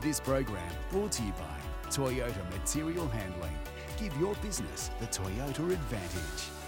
This program brought to you by Toyota Material Handling. Give your business the Toyota advantage.